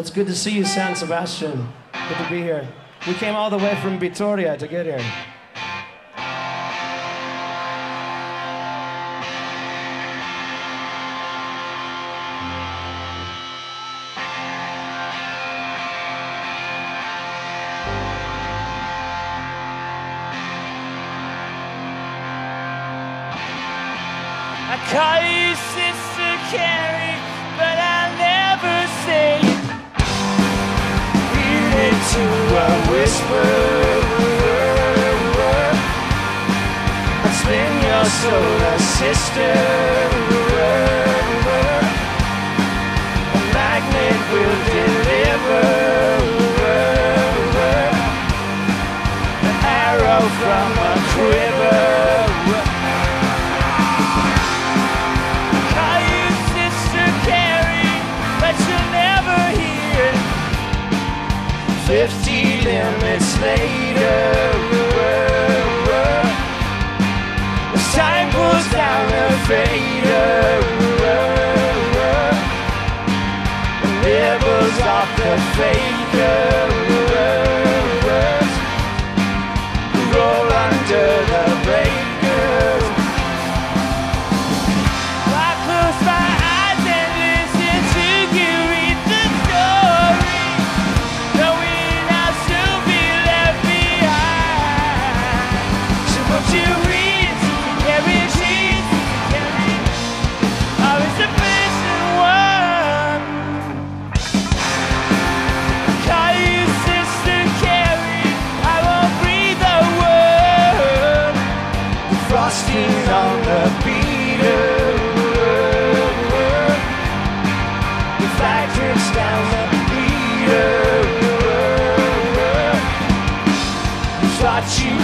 Well, it's good to see you, San Sebastian. Good to be here. We came all the way from Vitoria to get here. got you.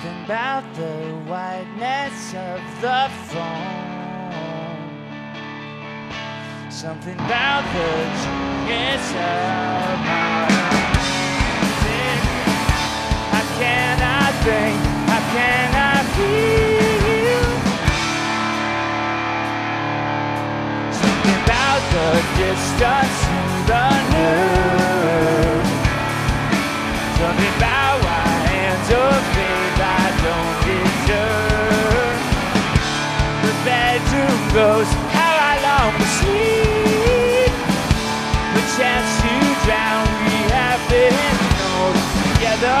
Something about the whiteness of the phone. Something about the genius of my music. I How can I feel. Something about the distance. rainbows, how I long to sleep. The chance to drown, we have been all together.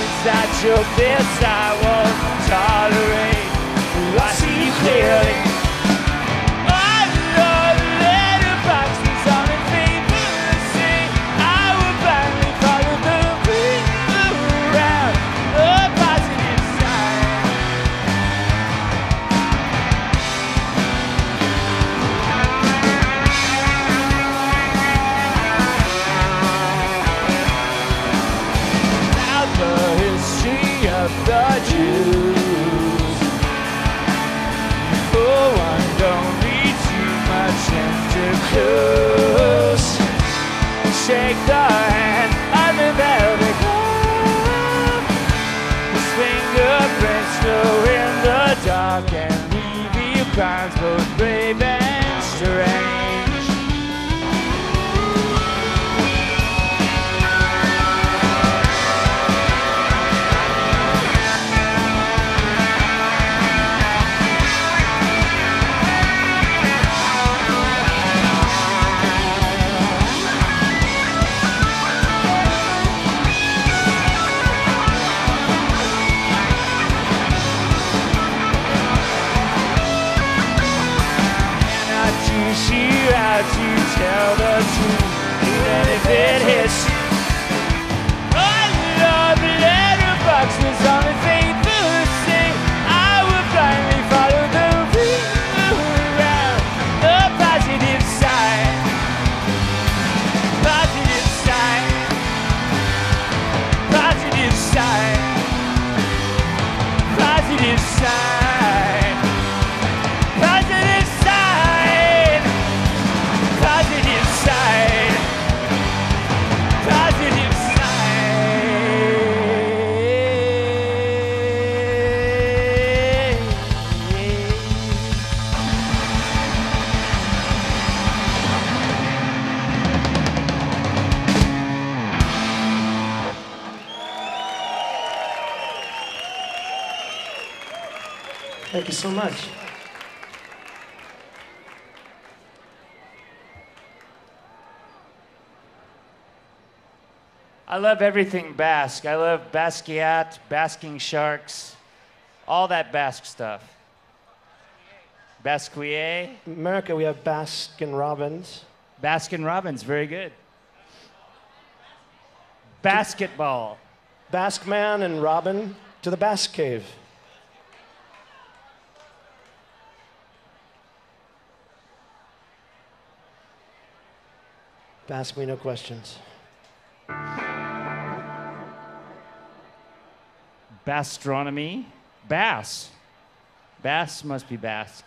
Inside your fist, I won't tolerate. I see you clearly. I've been there before His fingerprints inside. love everything Basque. I love Basquiat, basking sharks, all that Basque stuff. Basquiat. America, we have Baskin Robbins. Baskin Robbins, very good. Basketball. Basque Man and Robin to the Basque Cave. Ask me no questions. Bastronomy. Bass. Bass must be Basque.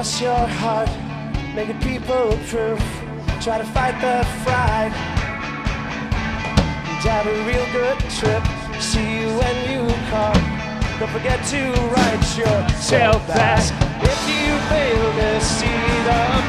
Across your heart, make it people proof. Try to fight the fright. And have a real good trip. See you when you come. Don't forget to write yourself back. If you fail to see the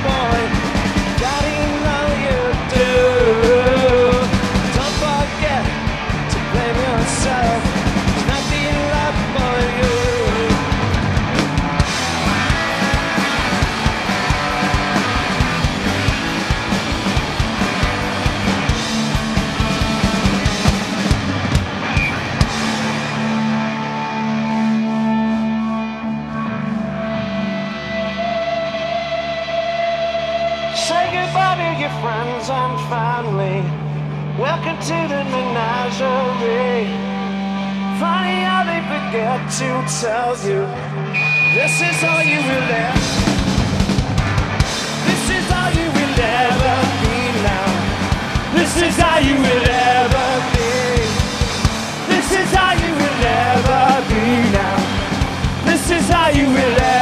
to the menagerie. Funny how they forget to tell you this is all you will have. This is all you will ever be now. This is how you will ever be. This is how you will ever be now. This is how you will ever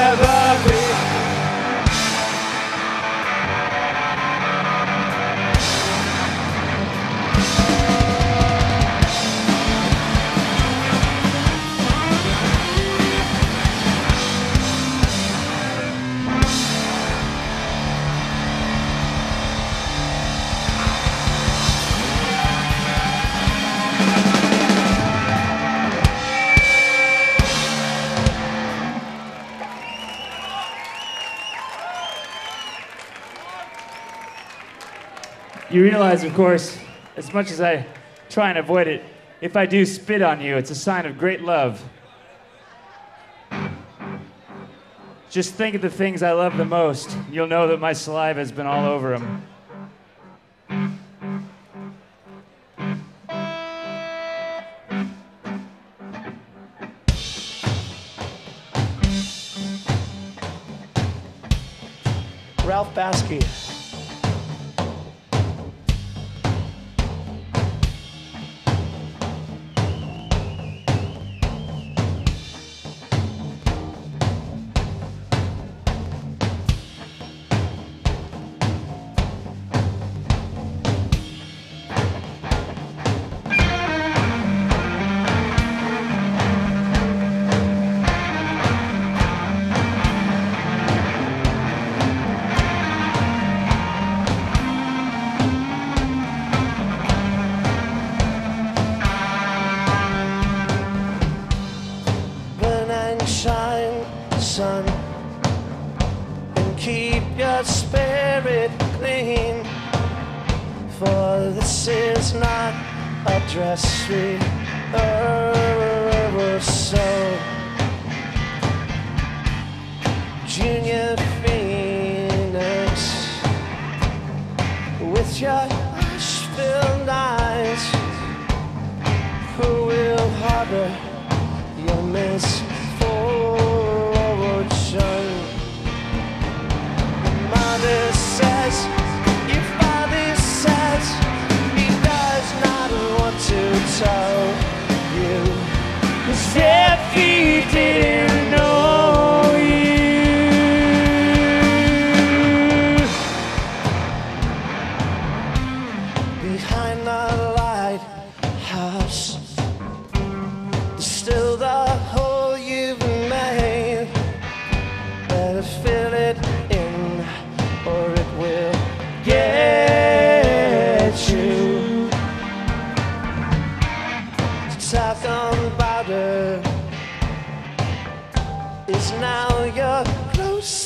You realize, of course, as much as I try and avoid it, if I do spit on you, it's a sign of great love. Just think of the things I love the most. You'll know that my saliva has been all over them. Ralph Baskey.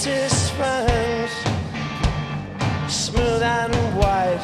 Closest friend. Smooth and white,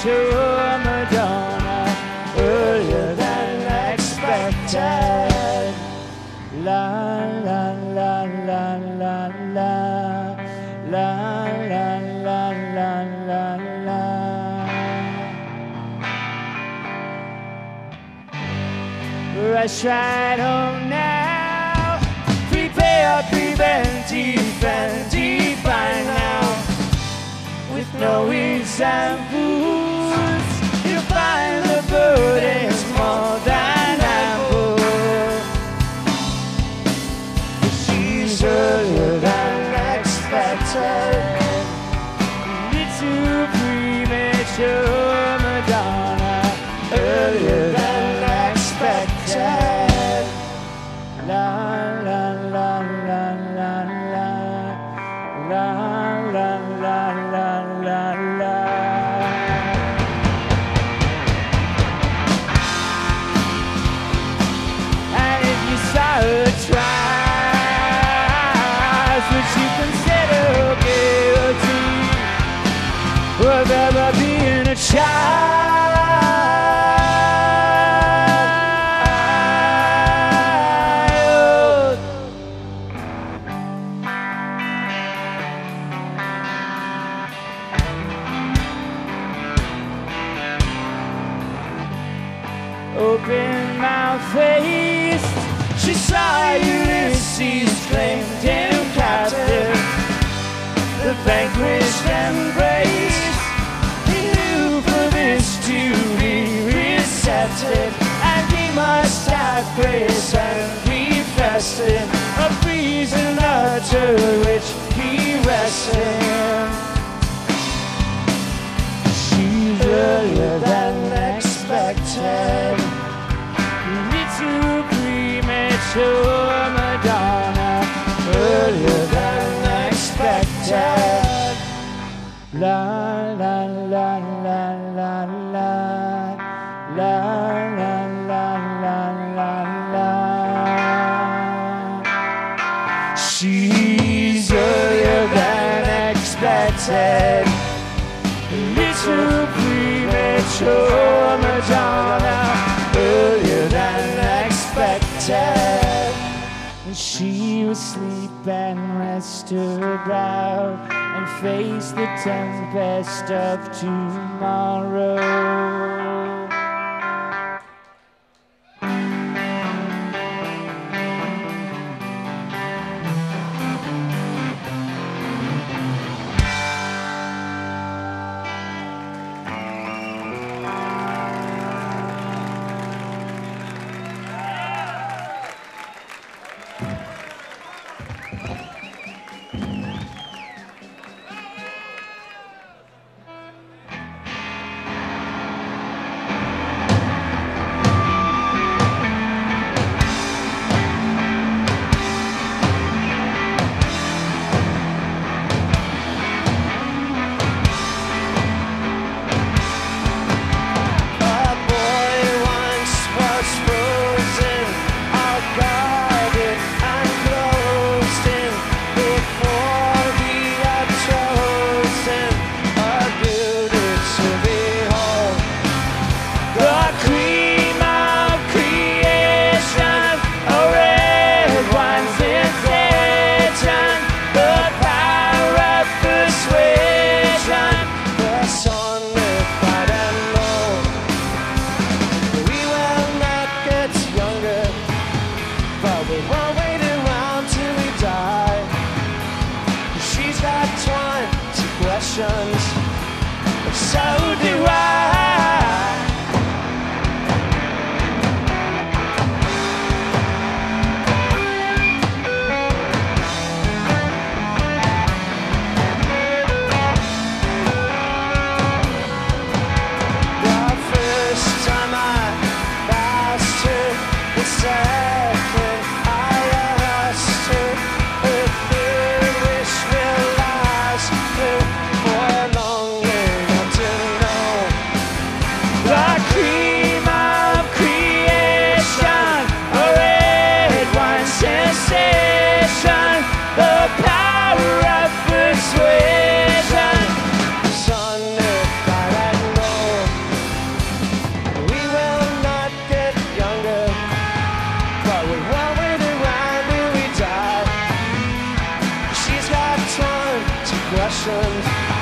premature Madonna, Earlier than expected. La la la la la la la la la la la la. Rush right home now. Prepare, prevent, defend, define now. With no examples, you'll bird is small than. Grace and be festive, a prisoner to which he rested. She's earlier than expected. Little premature Madonna, earlier than expected. La la la expected. Little premature Madonna, earlier than expected. And she will sleep and rest her brow and face the tempest of tomorrow. questions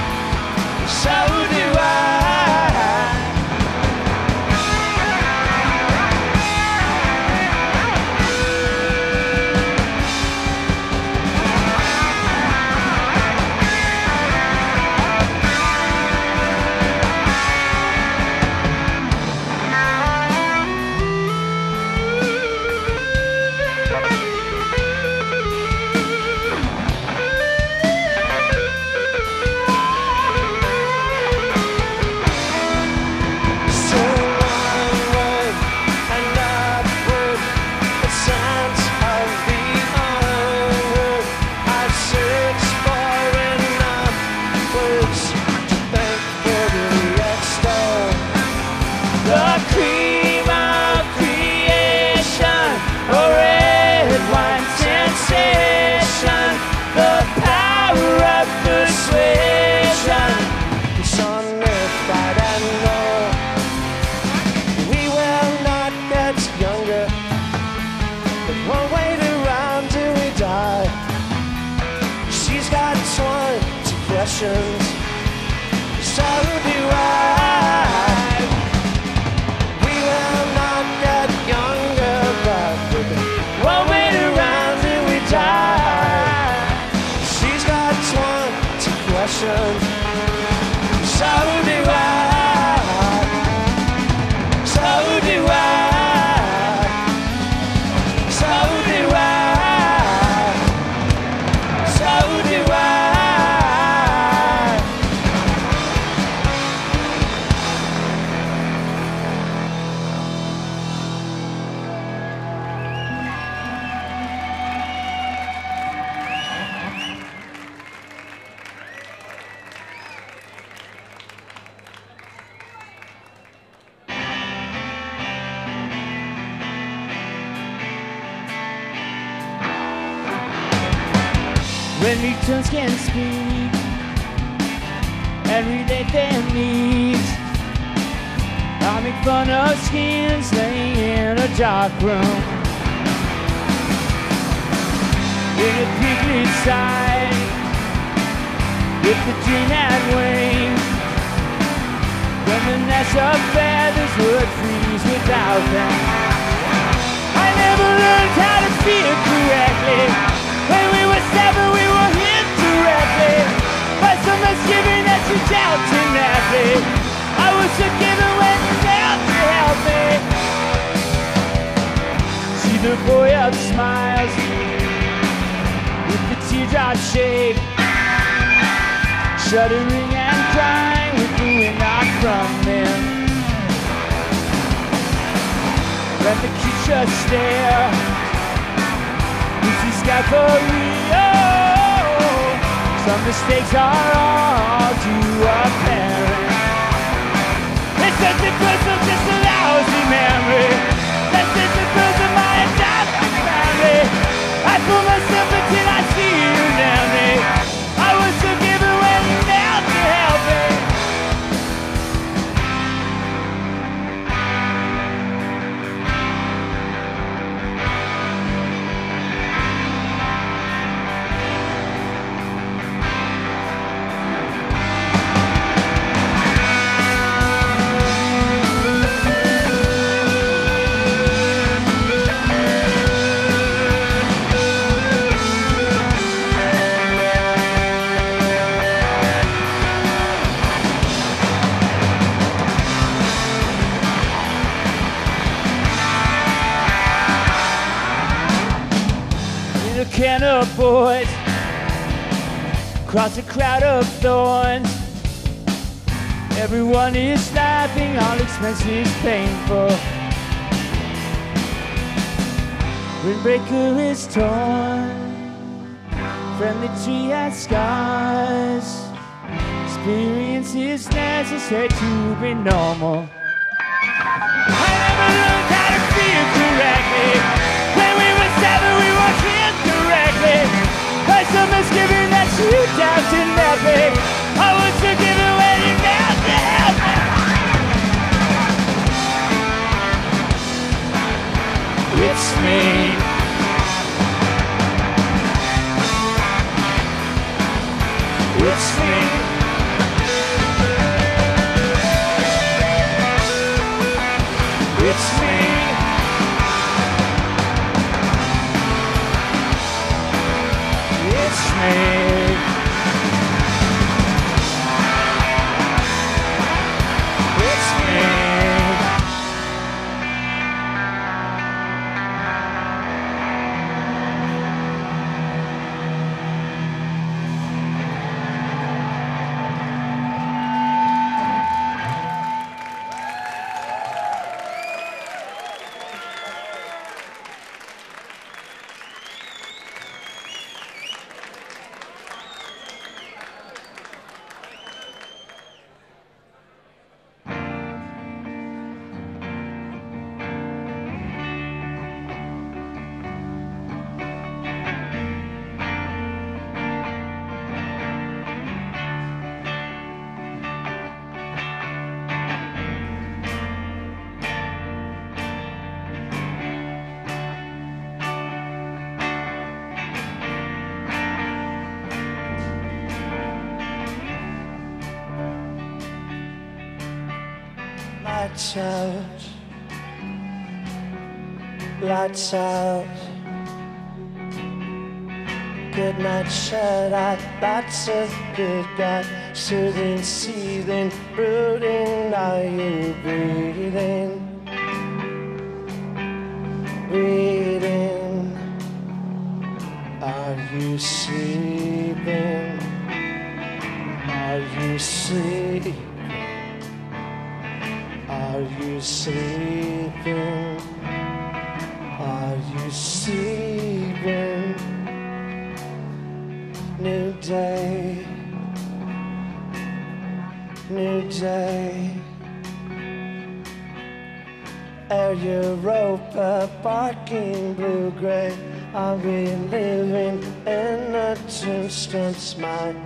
without. I never learned how to feel correctly. When we were seven, we were hit directly by some misgiving that you doubt tenacity. I was forgiven when you knelt to help me. See the boy up smiles with the teardrop shape, shuddering and crying the wind knocked from him. When the just stare. This is Scafario Some mistakes are all too apparent It's just a personal, just a lousy memory. That's just a person my adopted family. I fool myself until I see you near me across a crowd of thorns. Everyone is laughing, all expenses painful. Windbreaker is torn, friendly tree has scars. Experience is necessary to be normal. By some misgiving that you doubted nothing. I was forgiven when you knelt me. It's me. It's me. It's me. Out. Good night, shut out, lots of good guys Soothing, seething, brooding. Are you breathing? Breathing. Are you sleeping? Europa, barking blue gray. Are we living in a tombstone smiling?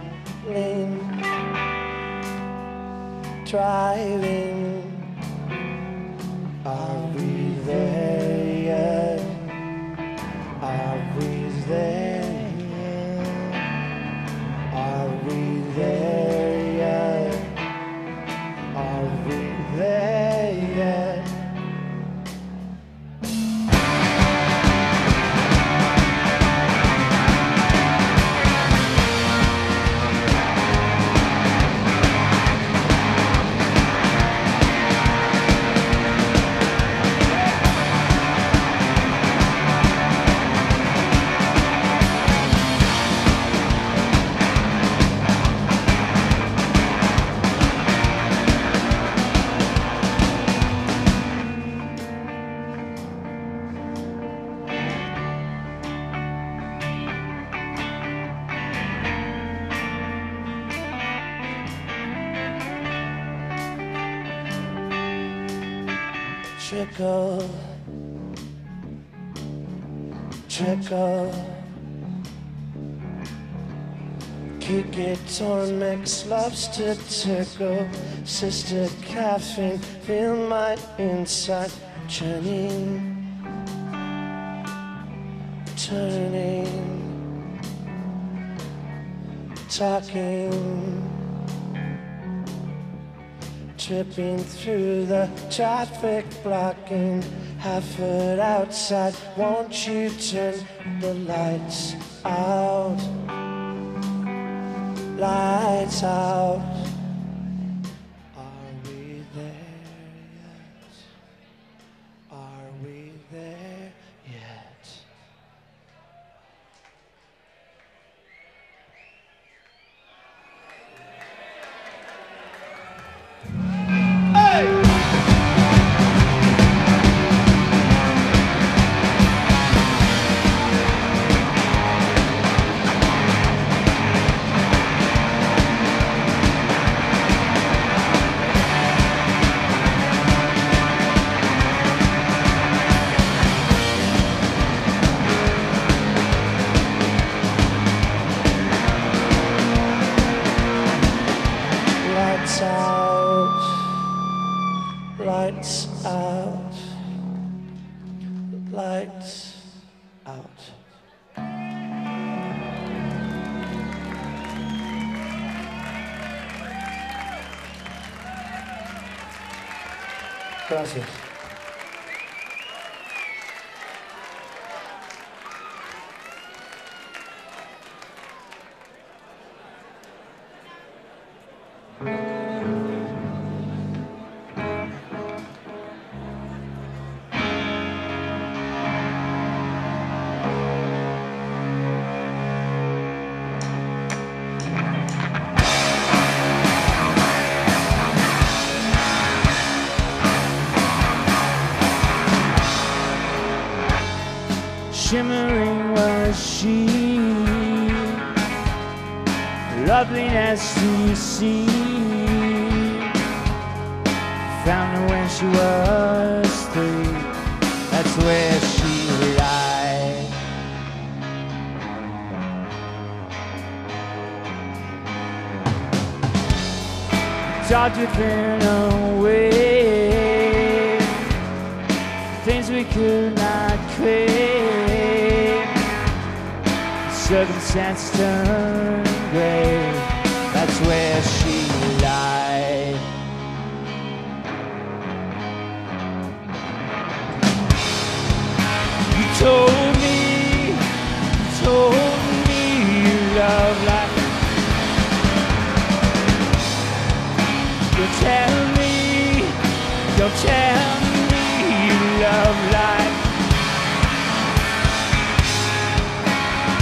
Driving. Are we there Kick it, torn loves to tickle. Sister caffeine, feel my inside churning, turning, talking. Tripping through the traffic blocking. Half foot outside won't you turn the lights out lights out loveliness to see found her when she was three that's where she lied dodged within a way things we could not claim. Circumstance turned gray.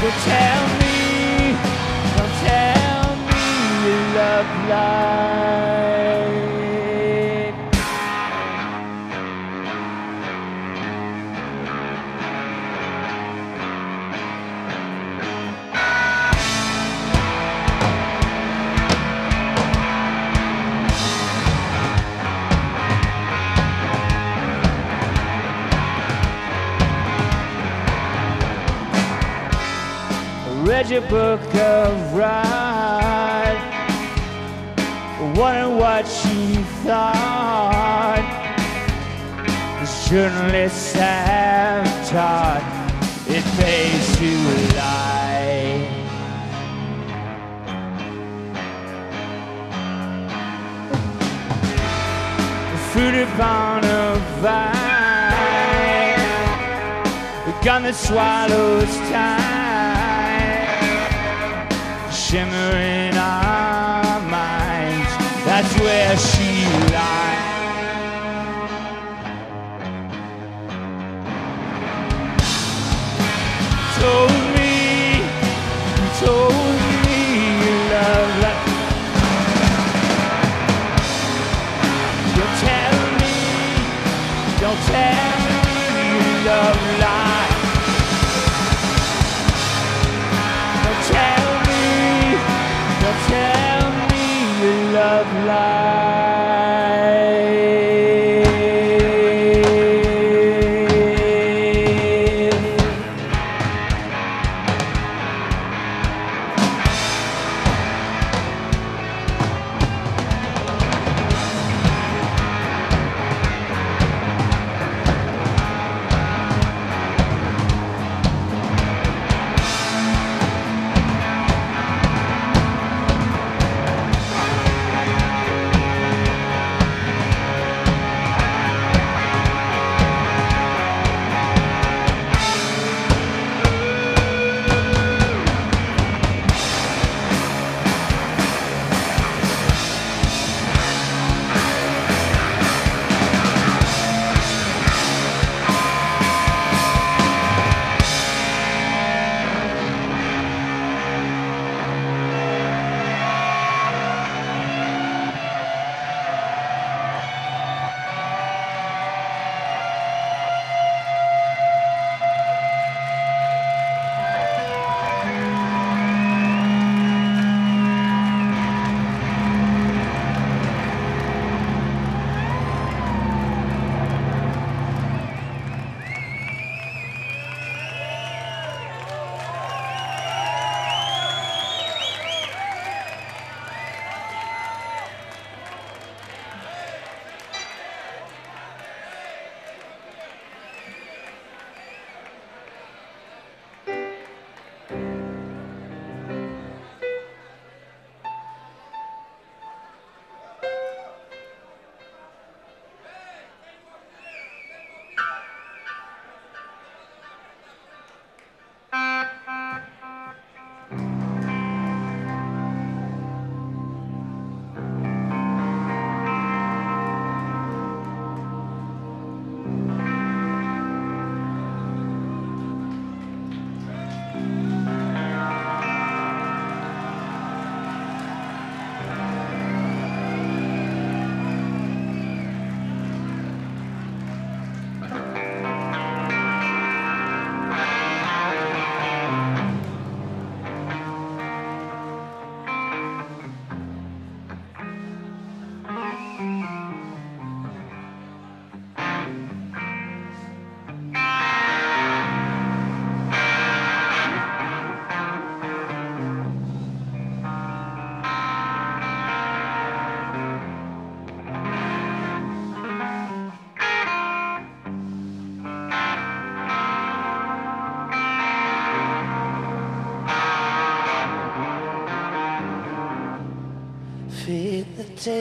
Don't tell your book of ride. Wondering what you thought. As journalists have taught, it pays to lie. Fruit upon a vine, the gun that swallows time shimmer in our minds. That's where she lies. Told me, you told me you love like. Don't tell me, don't tell me you love like. Tell me you love life.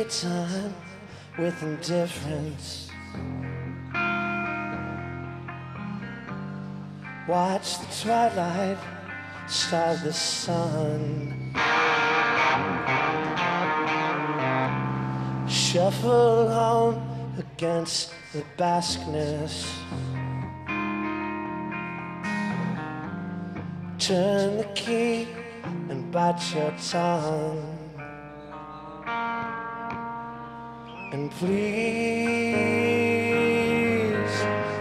Daytime with indifference. Watch the twilight star the sun. Shuffle home against the baskness. Turn the key and bite your tongue. Please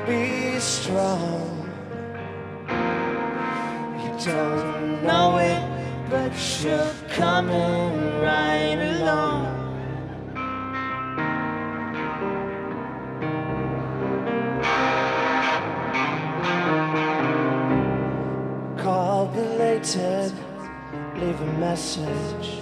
be strong. You don't know it, but you're coming right along. Call belated, leave a message.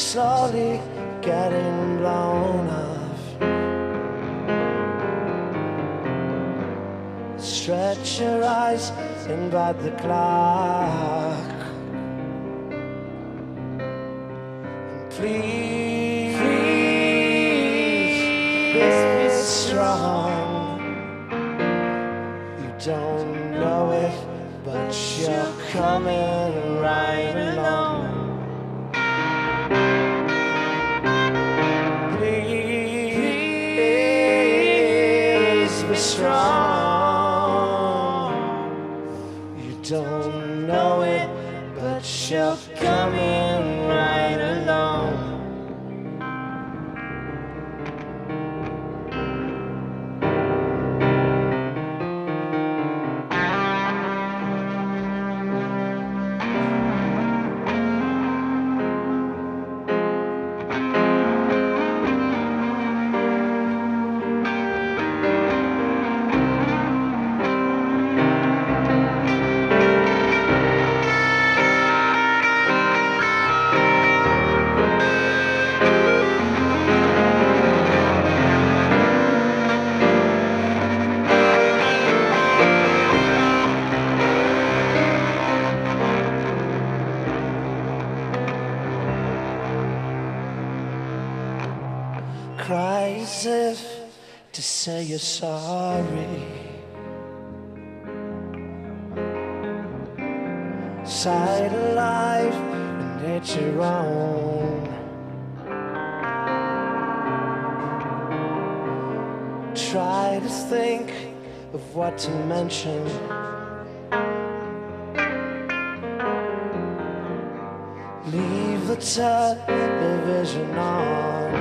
Slowly getting blown off. Stretch your eyes and bite the clock. And please, please be strong. You don't know it, but you're coming coming sorry. Side of life and it's your own. Try to think of what to mention. Leave the television on.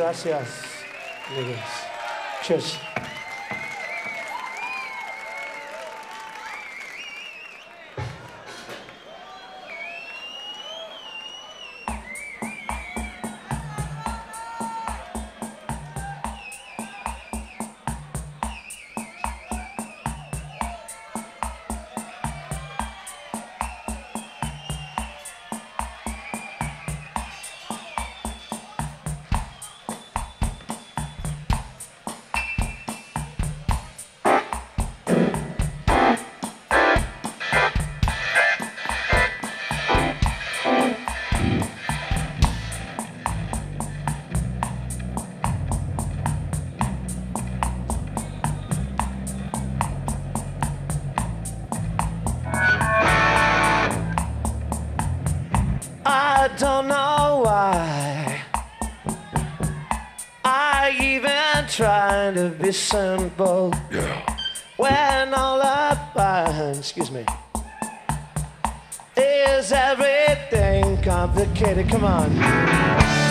Gracias. Cheers. simple boat Yeah. When all up, uh, excuse me, is everything complicated? Come on.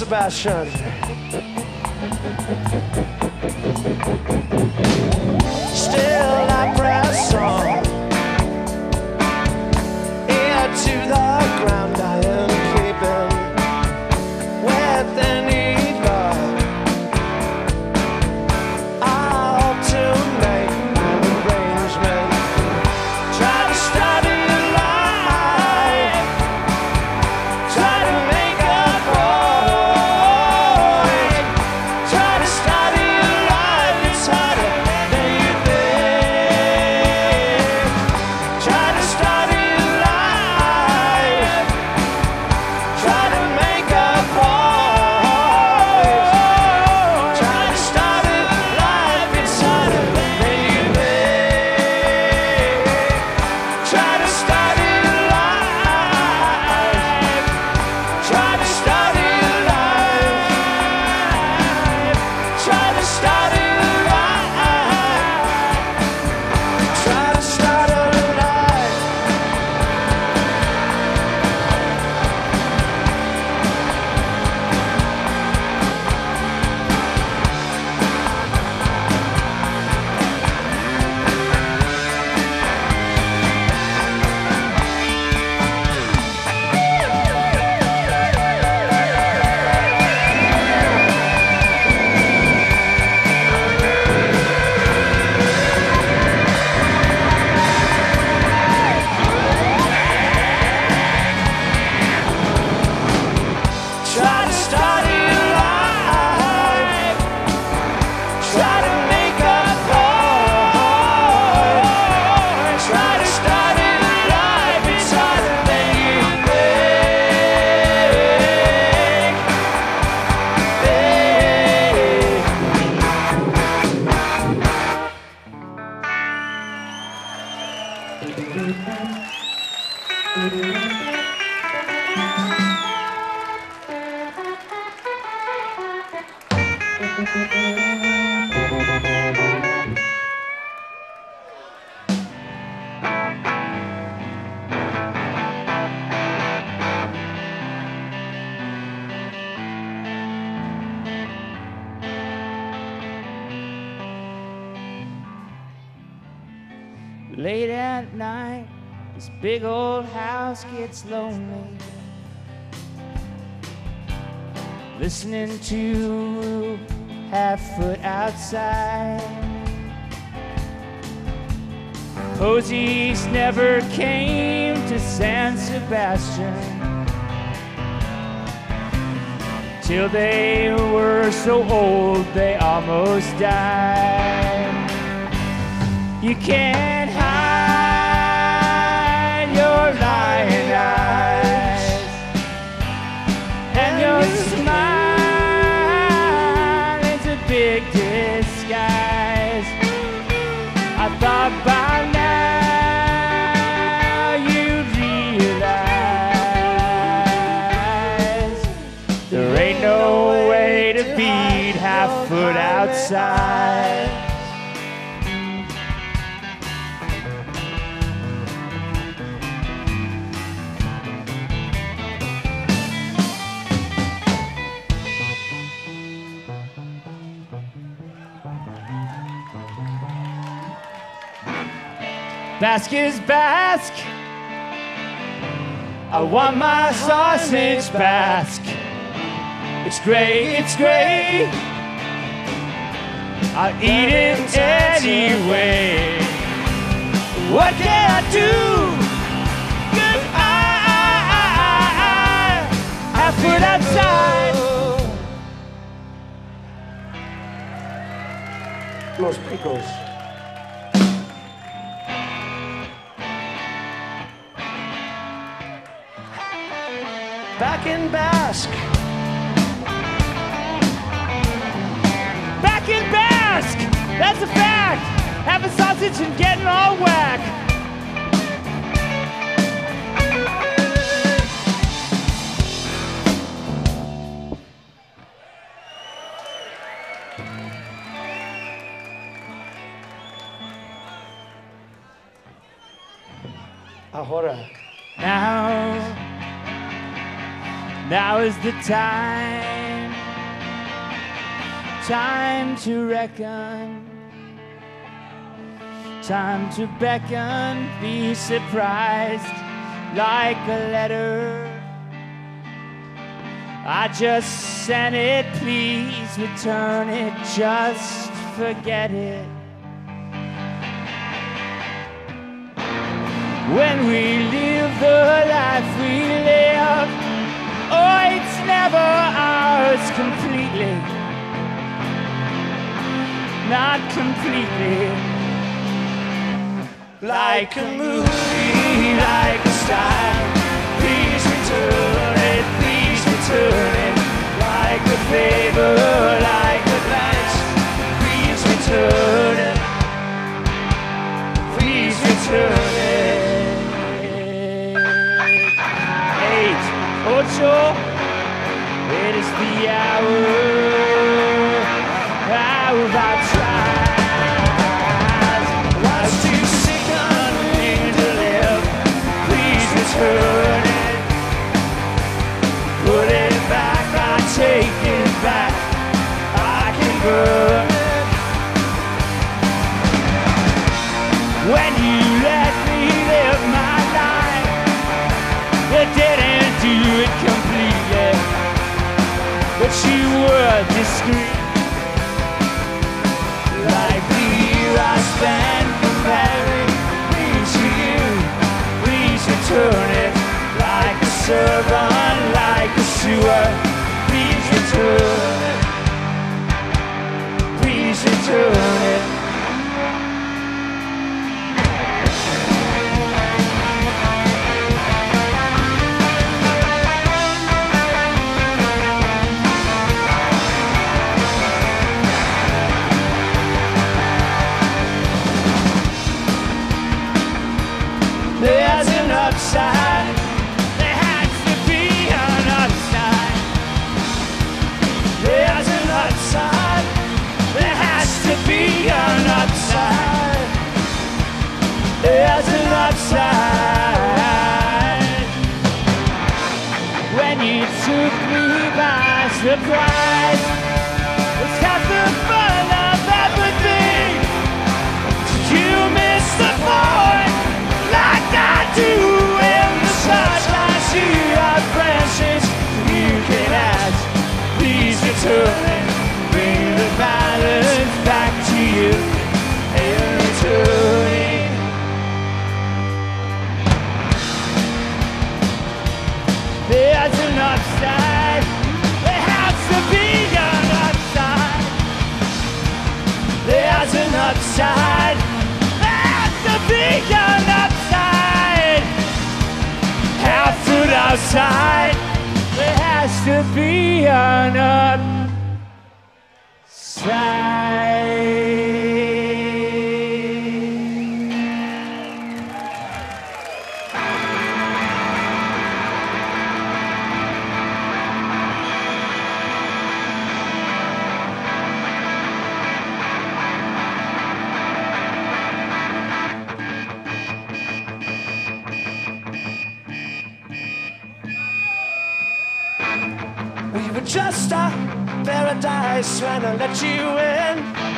Sebastian. Posies never came to San Sebastian till they were so old they almost died. You can't half foot outside. Basque is Basque. I want my sausage Basque. It's great, it's great. I'll eat it anyway. What can I do? Good, I, I, I, put outside. Los Picos. Back in Basque. Basque! That's a fact! Having sausage and getting all whack. Ahora. Now, now is the time, time to reckon, time to beckon, be surprised like a letter. I just sent it, please return it, just forget it. when we live the life we live. Oh, it's never ours completely. Not completely. Like a movie, like a style. Please return it, please return it. Like a favor, like a glance. Please return it. Please return it. Eight, ocho, it is the hour. When you let me live my life, you didn't do it completely, but you were discreet. Like the year I spent comparing please to you, please return it. Like a servant, like a sewer, please return it. zip line. shine at the beacon outside. Half food outside there has to be an upside. We were just a paradise when I let you in.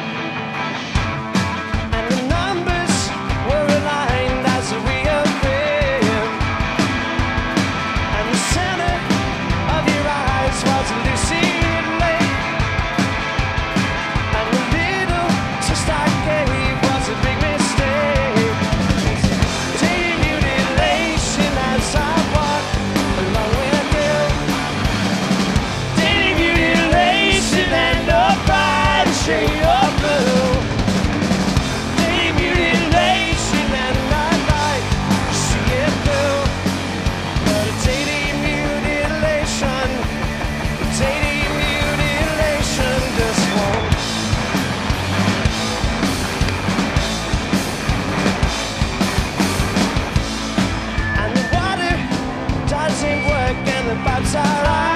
but alright.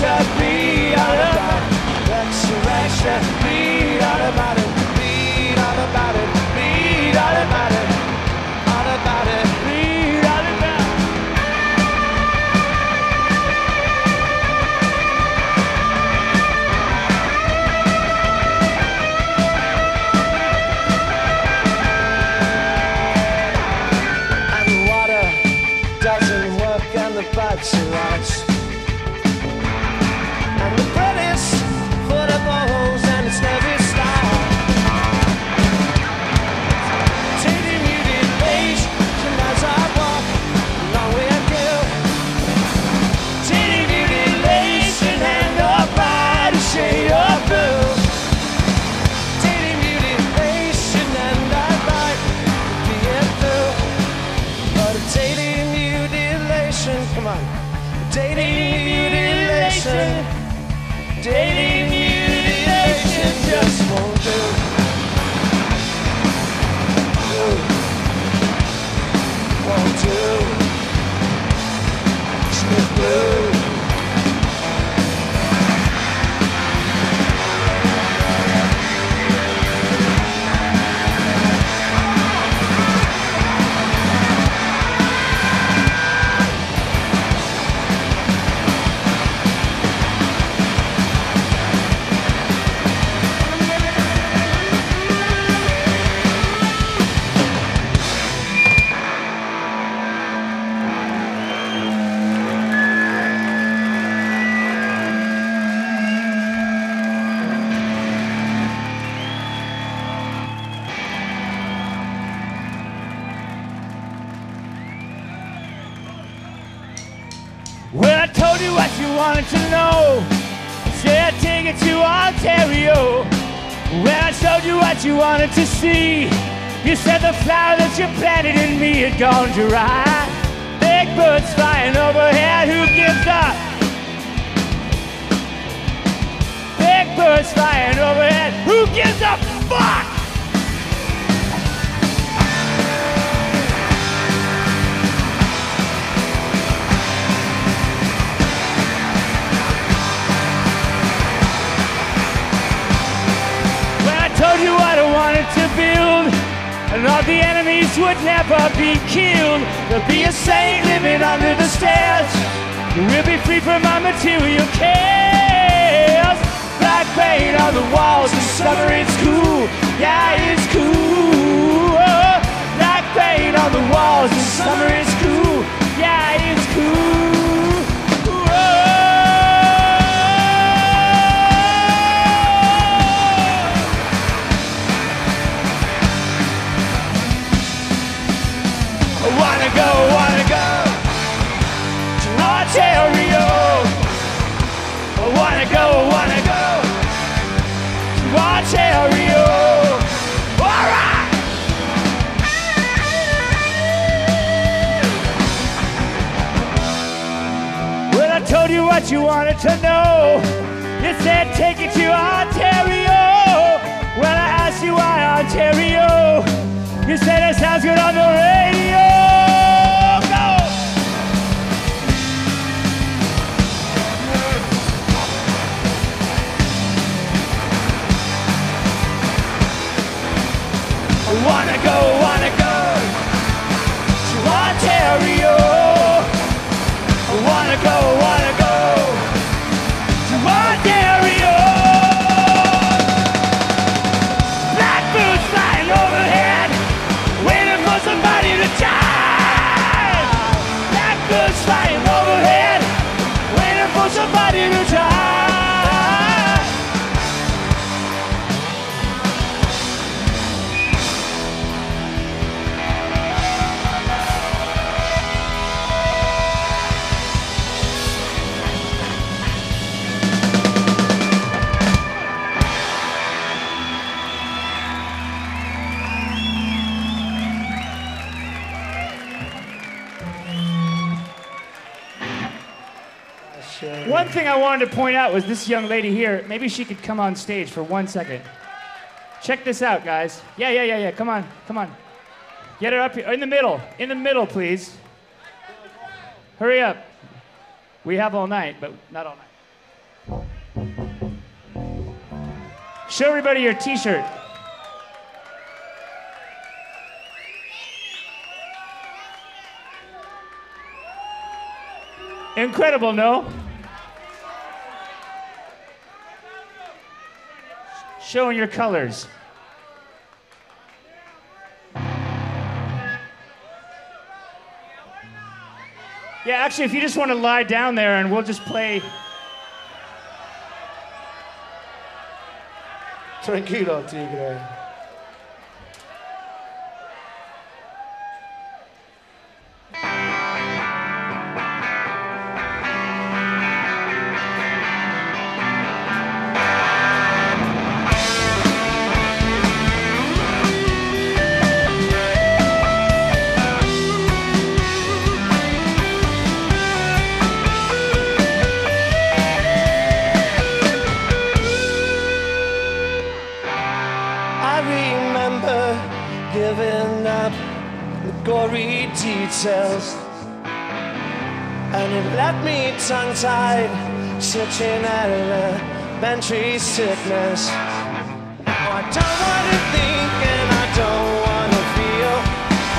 resurrection, be our resurrection, be gone dry. Big birds flying overhead, who gives up? Big birds flying overhead, who gives a would never be killed. There'll be a saint living under the stairs. We'll be free from our material cares. Black paint on the walls in summer, it's cool. Yeah, it's cool. Black paint on the walls in summer, it's cool. Go, wanna go to Ontario. I wanna go, wanna go to Ontario. Alright! Well, I told you what you wanted to know. You said take it to Ontario. When I asked you why Ontario, you said it sounds good on the radio. Go, wanna I wanted to point out was this young lady here. Maybe she could come on stage for one second. Check this out, guys. Yeah, yeah, yeah, yeah. Come on, come on. Get her up here. In the middle. In the middle, please. Hurry up. We have all night, but not all night. Show everybody your t shirt. Incredible, no? Showing your colors. Yeah, actually, if you just want to lie down there and we'll just play. Tranquilo, tigre. It left me tongue tied, searching at elementary sickness. Now I don't want to think and I don't want to feel.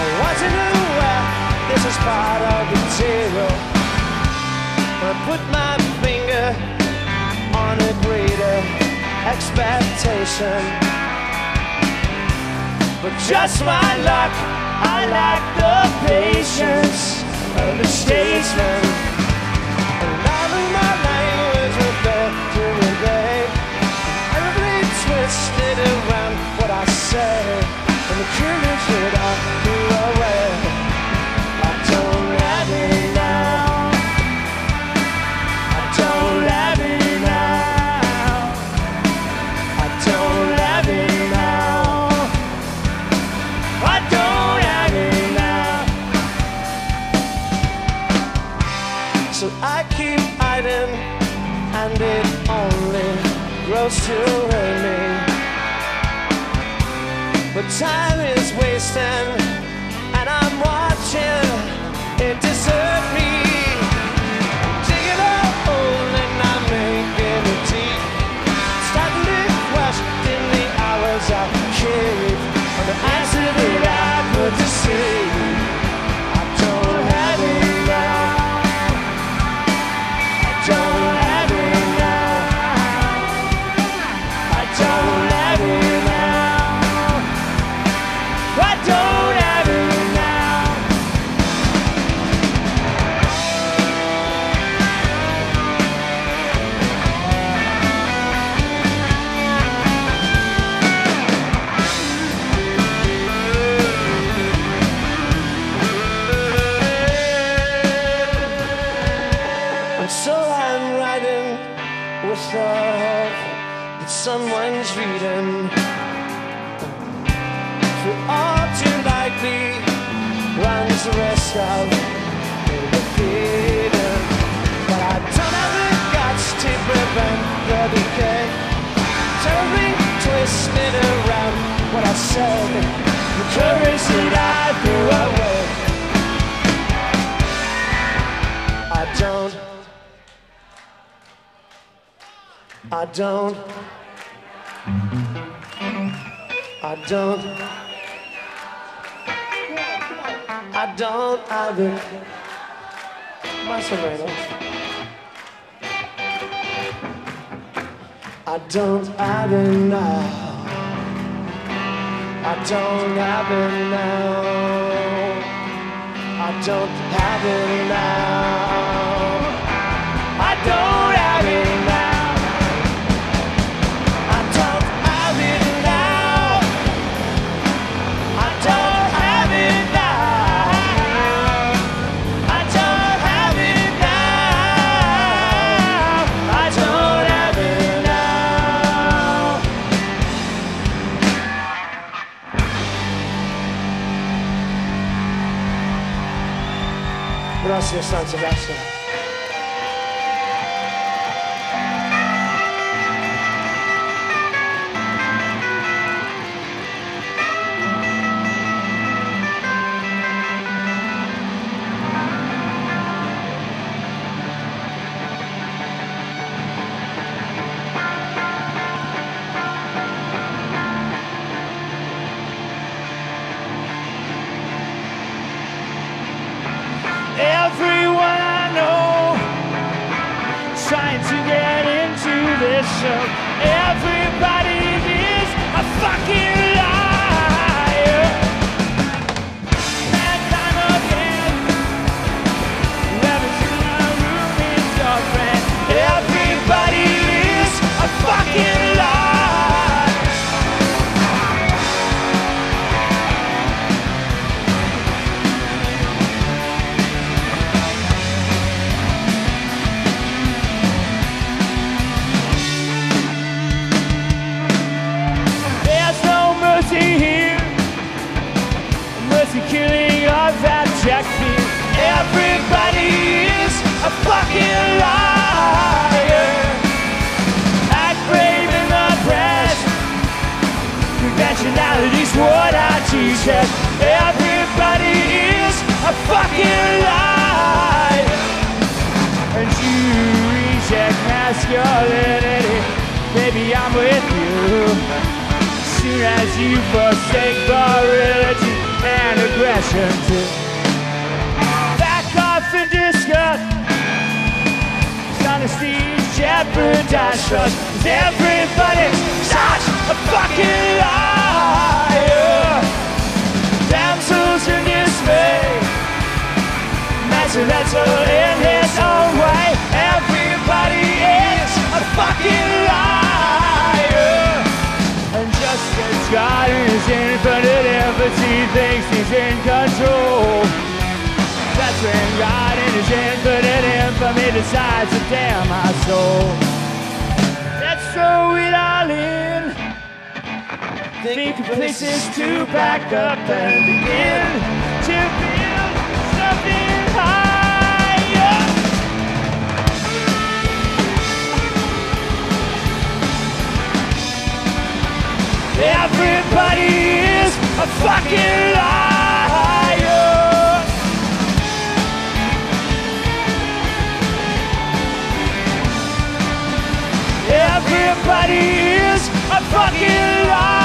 I wasn't aware this is part of the deal. I put my finger on a greater expectation. But just my luck, I lack the patience of a statesman. twisted around what I said, and the courage that I threw away. I don't have it now. I don't have it now. I don't have it now. I don't have it now. So I keep hiding, and it only grows to. But time is wasting, and I'm watching it desert me. Decay. Terribly twisted around what I said. The courage that I threw away. I don't. I don't. I don't. I don't have it. Más o I don't have it now. I don't have it now. I don't have it now. I don't Gracias, San Sebastián. Rusev. What I teach us. Everybody is a fucking liar. And you reject masculinity. Baby, I'm with you soon as you forsake virility and aggression. Back off in disgust. Honesty jeopardize trust. Everybody's such a fucking liar. Damsels in dismay. Sentimental in his own way. Everybody is a fucking liar. And just as God is infinite empathy thinks he's in control. I swing right in his infinite infamy decides to damn my soul. That's so sweet, darling. Think, Think of places to back up and begin to build something higher. Everybody is a fucking liar. Everybody is a fucking liar.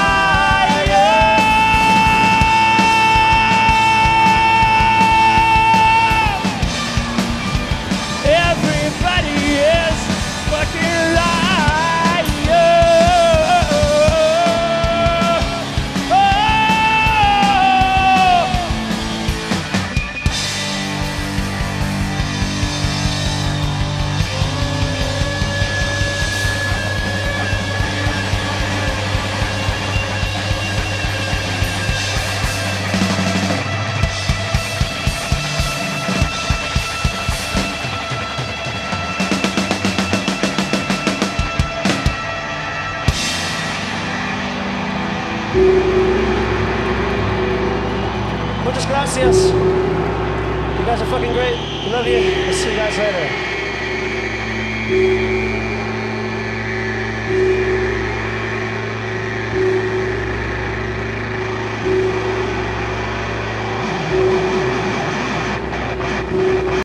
Fucking great. Love you. I'll see you guys later.